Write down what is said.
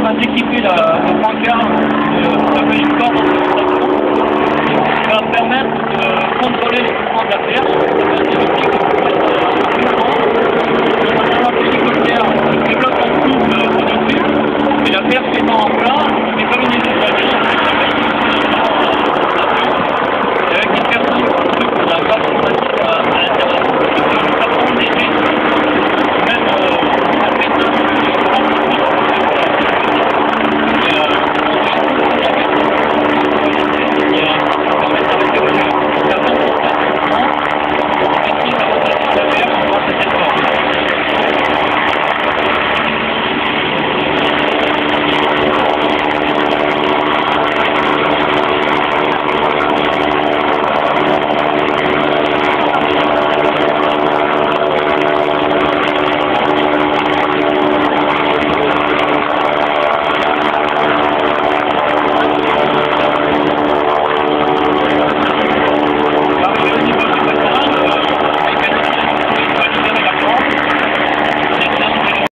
sont en train d'équiper la- le